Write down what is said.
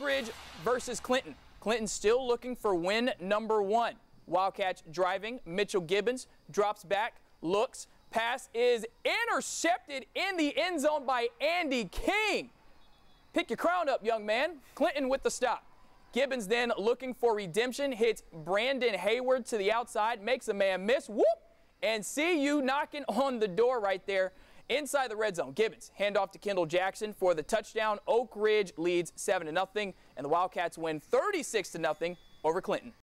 Oak Ridge versus Clinton. Clinton still looking for win number one. Wildcats driving. Mitchell Gibbons drops back, looks. Pass is intercepted in the end zone by Andy King. Pick your crown up, young man. Clinton with the stop. Gibbons then looking for redemption, hits Brandon Hayward to the outside, makes a man miss. Whoop! And see you knocking on the door right there inside the red zone. Gibbons handoff to Kendall Jackson for the touchdown. Oak Ridge leads 7 to nothing, and the Wildcats win 36 to nothing over Clinton.